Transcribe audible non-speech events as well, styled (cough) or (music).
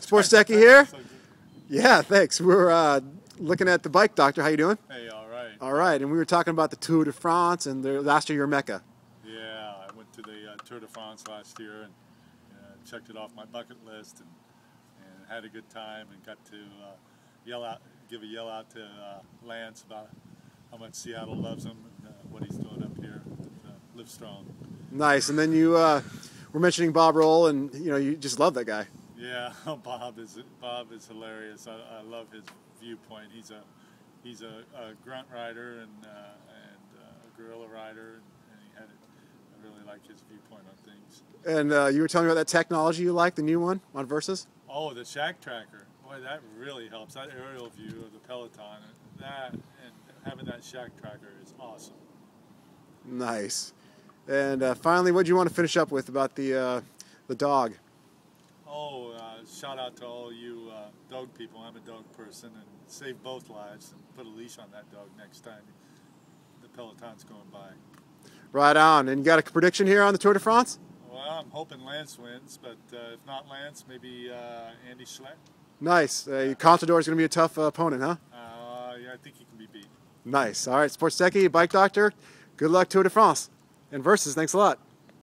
Sports Techie here. Yeah, thanks. We're uh, looking at the bike doctor. How you doing? Hey, all right. All right, and we were talking about the Tour de France and the last year your Mecca. Yeah, I went to the uh, Tour de France last year and uh, checked it off my bucket list and, and had a good time and got to uh, yell out, give a yell out to uh, Lance about how much Seattle loves him and uh, what he's doing up here. Uh, live strong. Nice. And then you uh, were mentioning Bob Roll, and you know you just love that guy. Yeah, (laughs) Bob is Bob is hilarious. I, I love his viewpoint. He's a he's a, a grunt rider and uh, and uh, a guerrilla rider, and, he had it. I really like his viewpoint on things. And uh, you were telling me about that technology you like, the new one on Versus. Oh, the shack tracker. Boy, that really helps. That aerial view of the peloton, that and having that shack tracker is awesome. Nice. And uh, finally, what do you want to finish up with about the uh, the dog? Oh, shout out to all you uh, dog people. I'm a dog person, and save both lives and put a leash on that dog next time the peloton's going by. Right on. And you got a prediction here on the Tour de France? Well, I'm hoping Lance wins, but uh, if not Lance, maybe uh, Andy Schleck. Nice. Uh, Contador is going to be a tough opponent, huh? yeah, I think he can be beat. Nice. All right, Sports Techie, Bike Doctor. Good luck Tour de France and Versus. Thanks a lot.